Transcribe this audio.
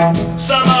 Summer.